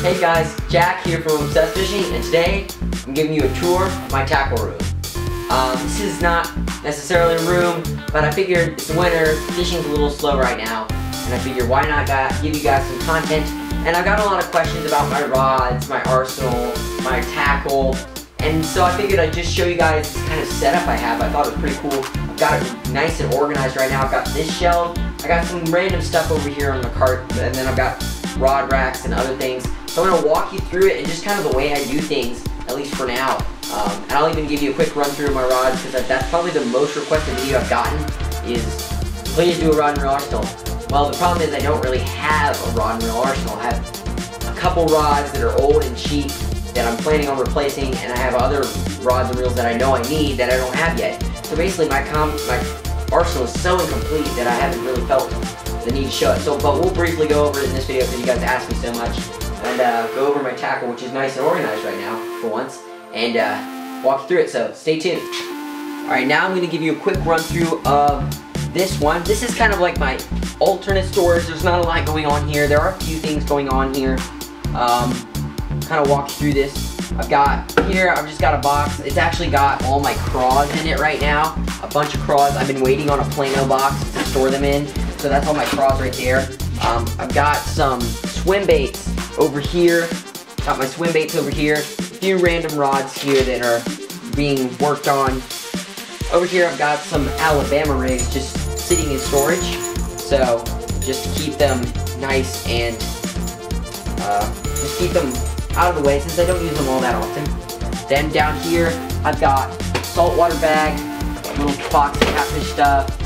Hey guys, Jack here from Obsessed Fishing, and today I'm giving you a tour of my tackle room. Um, this is not necessarily a room, but I figured it's winter, fishing's a little slow right now, and I figured why not give you guys some content. And I've got a lot of questions about my rods, my arsenal, my tackle, and so I figured I'd just show you guys this kind of setup I have. I thought it was pretty cool. I've got it nice and organized right now. I've got this shelf, I got some random stuff over here on the cart, and then I've got rod racks and other things. I'm going to walk you through it and just kind of the way I do things, at least for now. Um, and I'll even give you a quick run through of my rods because that's probably the most requested video I've gotten is please do a rod and reel arsenal. Well, the problem is I don't really have a rod and reel arsenal. I have a couple rods that are old and cheap that I'm planning on replacing and I have other rods and reels that I know I need that I don't have yet. So basically my, my arsenal is so incomplete that I haven't really felt the need to show it. So, but we'll briefly go over it in this video because you guys asked me so much. And uh, go over my tackle, which is nice and organized right now, for once. And uh, walk you through it, so stay tuned. Alright, now I'm going to give you a quick run through of this one. This is kind of like my alternate storage. There's not a lot going on here. There are a few things going on here. Um, kind of walk you through this. I've got here, I've just got a box. It's actually got all my craws in it right now. A bunch of craws. I've been waiting on a Plano box to store them in. So that's all my craws right there. Um, I've got some swim baits over here. Got my swim baits over here. A few random rods here that are being worked on. Over here I've got some Alabama rigs just sitting in storage. So just keep them nice and uh, just keep them out of the way since I don't use them all that often. Then down here I've got a saltwater bag, little box of catfish stuff,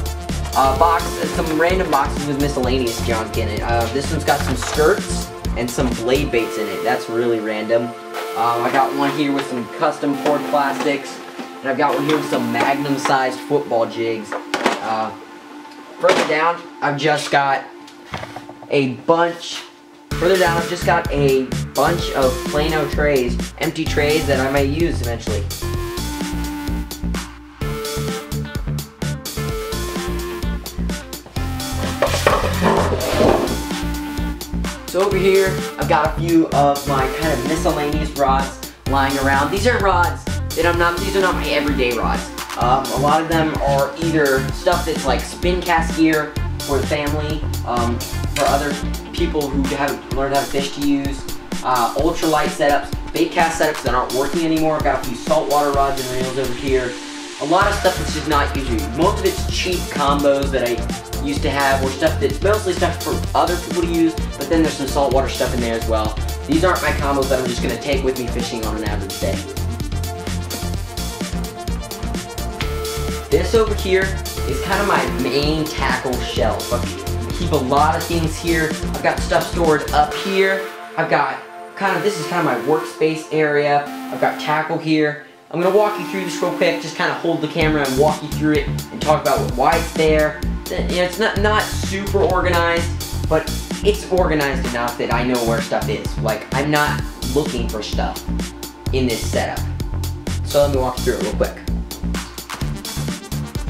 uh, box, some random boxes with miscellaneous junk in it. Uh, this one's got some skirts and some blade baits in it. That's really random. Um, I got one here with some custom poured plastics. And I've got one here with some magnum-sized football jigs. Uh, further down, I've just got a bunch Further down, I've just got a bunch of Plano trays, empty trays that I might use eventually. So over here, I've got a few of my kind of miscellaneous rods lying around. These are rods that I'm not, these are not my everyday rods. Um, a lot of them are either stuff that's like spin cast gear for the family, um, for other people who haven't learned how to fish to use, uh, ultralight setups, bait cast setups that aren't working anymore. I've got a few saltwater rods and reels over here. A lot of stuff that's just not usually. Most of it's cheap combos that I used to have, or stuff that's mostly stuff for other people to use, but then there's some saltwater stuff in there as well. These aren't my combos that I'm just going to take with me fishing on an average day. This over here is kind of my main tackle shelf. I keep a lot of things here. I've got stuff stored up here. I've got kind of, this is kind of my workspace area. I've got tackle here. I'm to walk you through this real quick, just kind of hold the camera and walk you through it and talk about why it's there, you know, it's not, not super organized, but it's organized enough that I know where stuff is. Like, I'm not looking for stuff in this setup. So let me walk you through it real quick.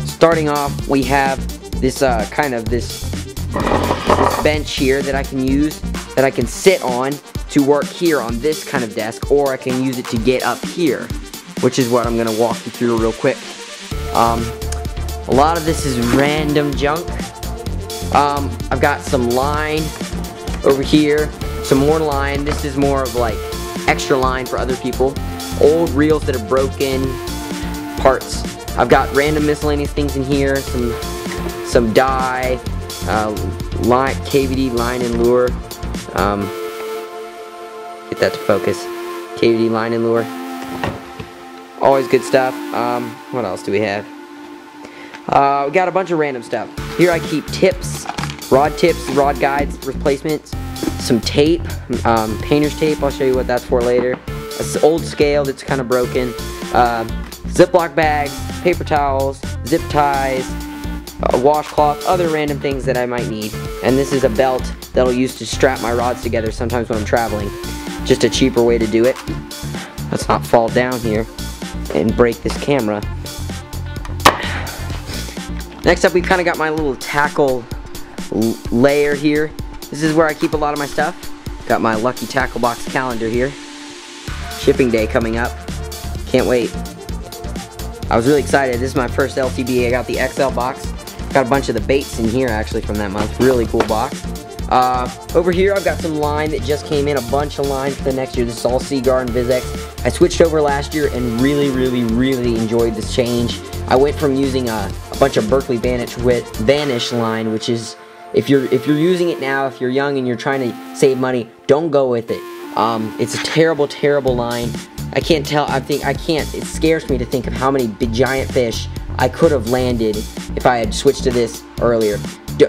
Starting off, we have this uh, kind of this, this bench here that I can use, that I can sit on to work here on this kind of desk, or I can use it to get up here, which is what I'm to walk you through real quick. Um, a lot of this is random junk. Um, I've got some line over here, some more line. This is more of like extra line for other people. Old reels that are broken, parts. I've got random miscellaneous things in here, some some dye, uh, line, KVD line and lure. Um, get that to focus. KVD line and lure. Always good stuff. Um, what else do we have? Uh, we got a bunch of random stuff. Here I keep tips, rod tips, rod guides, replacements, some tape, um, painter's tape, I'll show you what that's for later, an old scale that's kind of broken, uh, Ziploc bags, paper towels, zip ties, a washcloth, other random things that I might need. And this is a belt that I'll use to strap my rods together sometimes when I'm traveling. Just a cheaper way to do it. Let's not fall down here and break this camera. Next up, we've kind of got my little tackle layer here. This is where I keep a lot of my stuff. Got my Lucky Tackle Box calendar here. Shipping day coming up. Can't wait. I was really excited. This is my first LTB. I got the XL box. Got a bunch of the baits in here actually from that month. Really cool box. Uh, over here I've got some line that just came in, a bunch of line for the next year. This is all Seaguar and Vizex. I switched over last year and really, really, really enjoyed this change. I went from using a, a bunch of Berkley Vanish with Vanish line, which is if you're if you're using it now, if you're young and you're trying to save money, don't go with it. Um, it's a terrible, terrible line. I can't tell. I think I can't. It scares me to think of how many big giant fish I could have landed if I had switched to this earlier.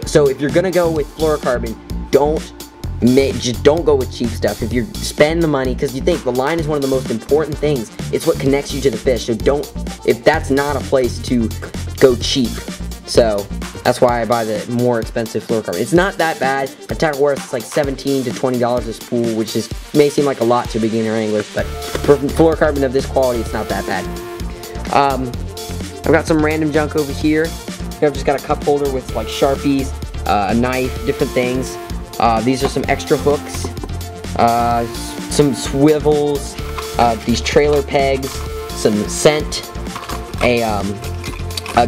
So if you're gonna go with fluorocarbon, don't just don't go with cheap stuff. If you spend the money, because you think the line is one of the most important things, it's what connects you to the fish. So don't, if that's not a place to go cheap. So that's why I buy the more expensive fluorocarbon. It's not that bad. At Tackle Warehouse, it's like 17 to $20 a spool, which is may seem like a lot to beginner anglers, but for fluorocarbon of this quality, it's not that bad. Um, I've got some random junk over here. I've just got a cup holder with like Sharpies, uh, a knife, different things. Uh, these are some extra hooks, uh, some swivels, uh, these trailer pegs, some scent, a, um, a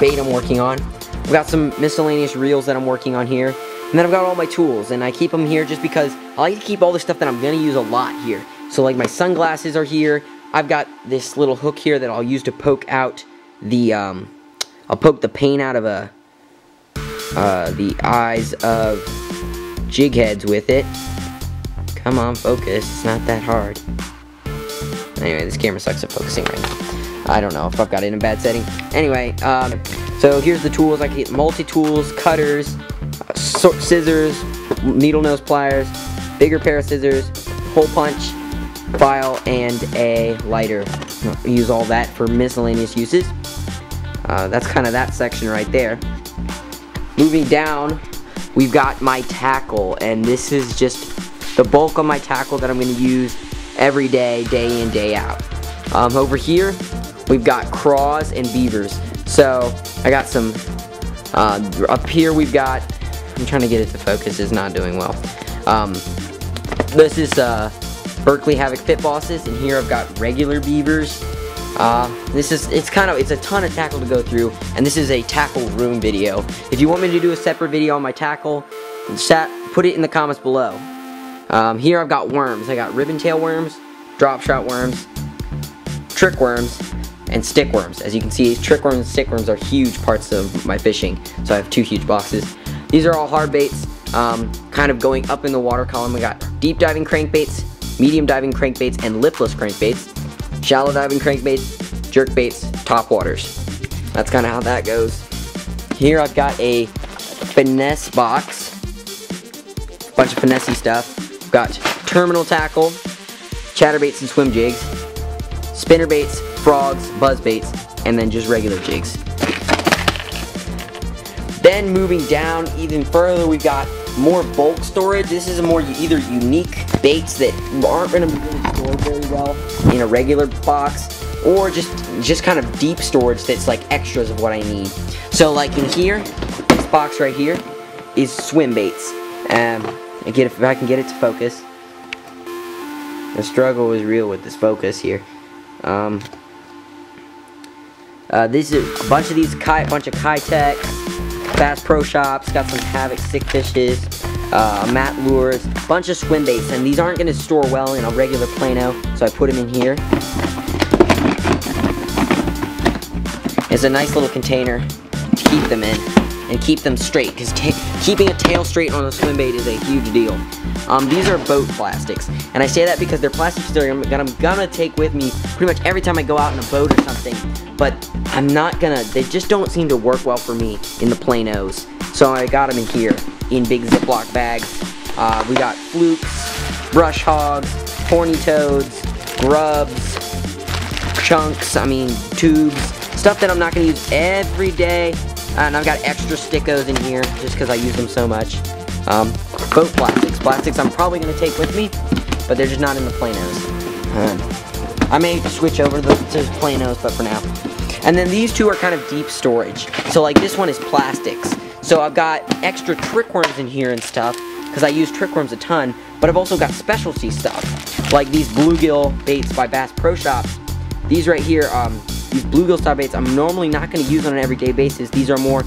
bait I'm working on. I've got some miscellaneous reels that I'm working on here. And then I've got all my tools, and I keep them here just because I like to keep all the stuff that I'm going to use a lot here. So like my sunglasses are here. I've got this little hook here that I'll use to poke out the, um, I'll poke the paint out of a, uh, the eyes of jig heads with it. Come on, focus. It's not that hard. Anyway, this camera sucks at focusing right now. I don't know if I've got it in a bad setting. Anyway, um, so here's the tools. I get multi-tools, cutters, scissors, needle nose pliers, bigger pair of scissors, hole punch, file, and a lighter. I use all that for miscellaneous uses. Uh, that's kind of that section right there. Moving down, we've got my tackle, and this is just the bulk of my tackle that I'm going to use every day, day in, day out. Um, over here, we've got craws and beavers. So, I got some, uh, up here we've got, I'm trying to get it to focus, it's not doing well. Um, this is uh, Berkley Havoc Pit Bosses, and here I've got regular beavers. Uh, this is, it's kind of, it's a ton of tackle to go through, and this is a tackle room video. If you want me to do a separate video on my tackle, chat, put it in the comments below. Um, here I've got worms. I got ribbon tail worms, drop shot worms, trick worms, and stick worms. As you can see, trick worms and stick worms are huge parts of my fishing, so I have two huge boxes. These are all hard baits, um, kind of going up in the water column. We got deep diving crankbaits, medium diving crankbaits, and lipless crankbaits shallow diving crankbaits, jerk baits, top waters. That's kind of how that goes. Here I've got a finesse box, bunch of finessey stuff. I've got terminal tackle, chatterbaits and swim jigs, spinner baits, frogs, buzz baits, and then just regular jigs. Then moving down even further, we've got more bulk storage. This is a more either unique baits that aren't going to be really stored very well in a regular box or just just kind of deep storage that's like extras of what I need. So like in here, this box right here is swim baits. Um, get if I can get it to focus. The struggle is real with this focus here. Um, uh, this is a bunch of these Kai, bunch of Keitech, Bass Pro Shops, got some Havoc stick fishes, uh, mat lures, bunch of swim baits, and these aren't going to store well in a regular plano, so I put them in here. It's a nice little container to keep them in and keep them straight, because keeping a tail straight on a swim bait is a huge deal. Um, these are boat plastics, and I say that because they're plastics that gonna, I'm gonna take with me pretty much every time I go out in a boat or something, but I'm not gonna, they just don't seem to work well for me in the planos, so I got them in here in big Ziploc bags. Uh, we got flukes, brush hogs, horny toads, grubs, chunks, I mean tubes, stuff that I'm not to use every day. And I've got extra stickos in here just because I use them so much. Um, boat plastics. Plastics I'm probably to take with me, but they're just not in the planos. Um, I may switch over the, to planos, but for now. And then these two are kind of deep storage. So like this one is plastics. So I've got extra trick worms in here and stuff, because I use trick worms a ton, but I've also got specialty stuff, like these bluegill baits by Bass Pro Shops. These right here, um, these bluegill style baits, I'm normally not going to use on an everyday basis. These are more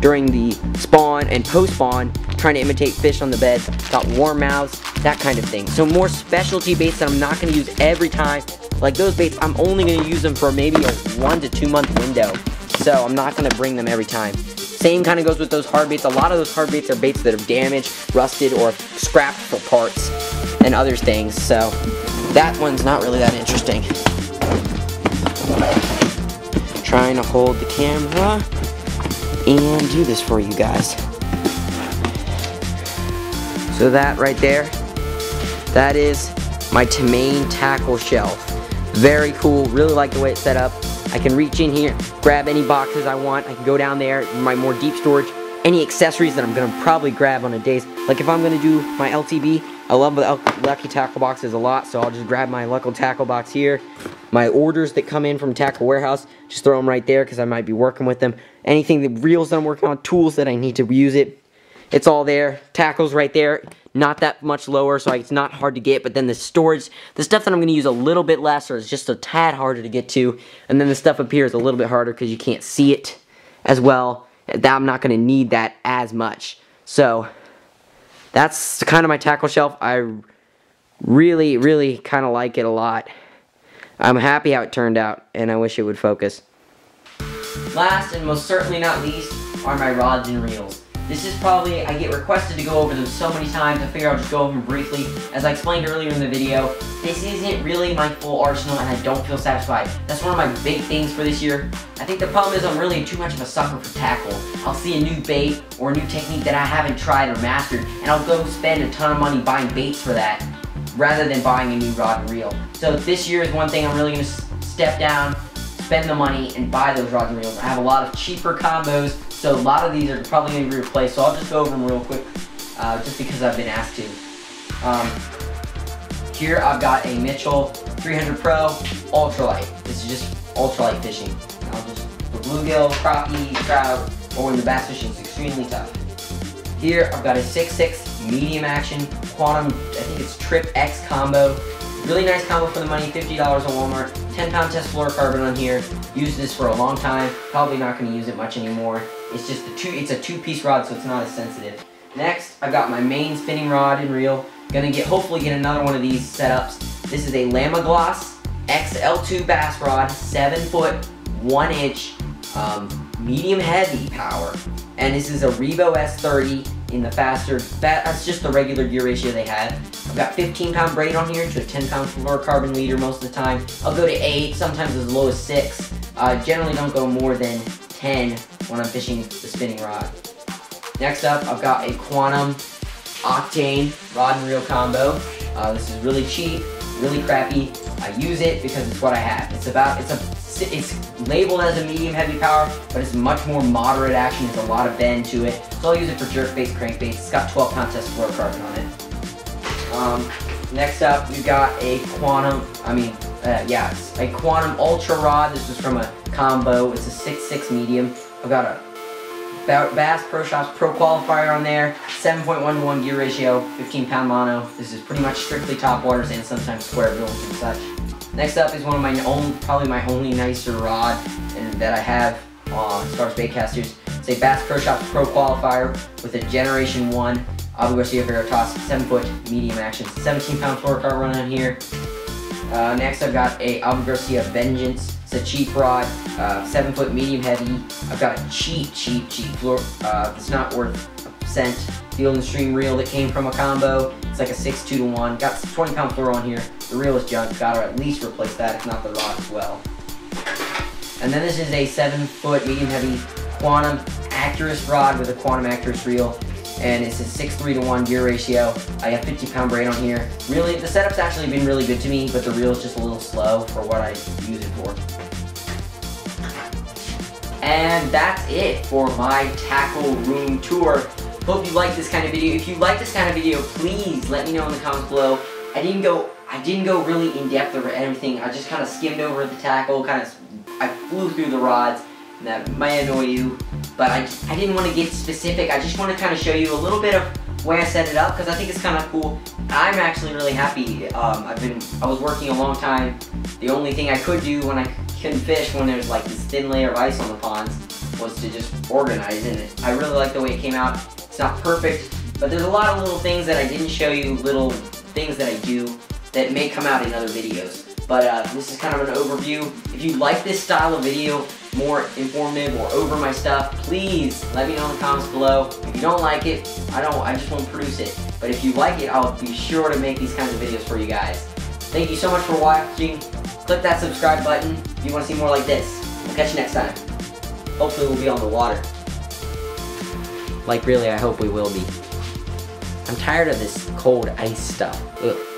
during the spawn and post-spawn, trying to imitate fish on the bed. Got warm mouths, that kind of thing. So more specialty baits that I'm not going to use every time. Like those baits, I'm only going to use them for maybe a one to two month window. So I'm not going to bring them every time. Same kind of goes with those hard baits. A lot of those hard baits are baits that are damaged, rusted, or scrapped for parts and other things. So that one's not really that interesting. Trying to hold the camera and do this for you guys. So that right there, that is my main tackle shelf. Very cool, really like the way it's set up. I can reach in here, grab any boxes I want. I can go down there, my more deep storage, any accessories that I'm gonna probably grab on a days. Like if I'm gonna do my LTB, I love the Lucky Tackle boxes a lot, so I'll just grab my Lucky Tackle box here. My orders that come in from Tackle Warehouse, just throw them right there because I might be working with them. Anything, the reels that I'm working on, tools that I need to use it, it's all there. Tackles right there, not that much lower, so it's not hard to get. But then the storage, the stuff that I'm going to use a little bit less, or is just a tad harder to get to. And then the stuff up here is a little bit harder because you can't see it as well. That I'm not going to need that as much. So that's kind of my tackle shelf. I really, really kind of like it a lot. I'm happy how it turned out, and I wish it would focus. Last and most certainly not least are my rods and reels. This is probably, I get requested to go over them so many times, I figure I'll just go over them briefly. As I explained earlier in the video, this isn't really my full arsenal and I don't feel satisfied. That's one of my big things for this year. I think the problem is I'm really too much of a sucker for tackle. I'll see a new bait or a new technique that I haven't tried or mastered, and I'll go spend a ton of money buying baits for that, rather than buying a new rod and reel. So this year is one thing I'm really going to step down, spend the money, and buy those rods and reels. I have a lot of cheaper combos so a lot of these are probably going to be replaced, so I'll just go over them real quick, uh, just because I've been asked to. Um, here I've got a Mitchell 300 Pro Ultralight. This is just ultralight fishing. I'll just for bluegill, crappie, trout, or when the bass fishing is extremely tough. Here I've got a 6.6 medium action quantum, I think it's Trip X combo. Really nice combo for the money, $50 on Walmart. 10 pound test fluorocarbon on here. Used this for a long time. Probably not going to use it much anymore. It's just a two, it's a two-piece rod, so it's not as sensitive. Next, I've got my main spinning rod and reel. Gonna get, hopefully get another one of these setups. This is a Lamiglas XL2 bass rod, seven foot, one inch, um, medium heavy power. And this is a Revo S30 in the faster, that's just the regular gear ratio they have. I've got 15 pound braid on here to a 10 pound fluorocarbon leader most of the time. I'll go to eight, sometimes as low as six. Uh, generally don't go more than 10 when I'm fishing the spinning rod. Next up, I've got a Quantum Octane rod and reel combo. Uh, this is really cheap, really crappy. I use it because it's what I have. It's about, it's a, it's labeled as a medium heavy power, but it's much more moderate action. There's a lot of bend to it. So I'll use it for jerk baits, crank crankbaits. It's got 12 pound test fluorocarbon on it. Um, next up, we've got a Quantum, I mean, uh, yeah, a Quantum Ultra Rod. This was from a combo. It's a 6.6 medium. I've got a Bass Pro Shops Pro Qualifier on there, 7.1 to 1 gear ratio, 15 pound mono. This is pretty much strictly top waters and sometimes square bills and such. Next up is one of my own, probably my only nicer rod and that I have on Stars Baitcasters. It's a Bass Pro Shops Pro Qualifier with a Generation 1 Abu Garcia Veritas 7 foot medium action, 17 pound fluorocarbon on here. Uh, next I've got a Abu Garcia Vengeance. It's a cheap rod, uh, 7 foot medium heavy. I've got a cheap, cheap, cheap floor. Uh, it's not worth a cent. Field and Stream reel that came from a combo. It's like a 6 2 to 1. Got 20 pound fluoro on here. The reel is junk. Gotta at least replace that, if not the rod as well. And then this is a 7 foot medium heavy Quantum Accurist rod with a Quantum Accurist reel and it's a 6-3 to 1 gear ratio. I have 50 pound braid on here. Really, the setup's actually been really good to me, but the reel's just a little slow for what I use it for. And that's it for my tackle room tour. Hope you like this kind of video. If you like this kind of video, please let me know in the comments below. I didn't go I didn't go really in depth over everything. I just kind of skimmed over the tackle, kind of I flew through the rods. And that might annoy you, but I, I didn't want to get specific. I just want to kind of show you a little bit of way I set it up because I think it's kind of cool. I'm actually really happy. Um, I've been, I was working a long time. The only thing I could do when I couldn't fish when there's like this thin layer of ice on the ponds was to just organize in it. I really like the way it came out. It's not perfect, but there's a lot of little things that I didn't show you, little things that I do that may come out in other videos. But uh, this is kind of an overview. If you like this style of video, more informative or over my stuff, please let me know in the comments below. If you don't like it, I don't, I just won't produce it. But if you like it, I'll be sure to make these kinds of videos for you guys. Thank you so much for watching. Click that subscribe button if you want to see more like this. We'll catch you next time. Hopefully we'll be on the water. Like really, I hope we will be. I'm tired of this cold ice stuff. Ugh.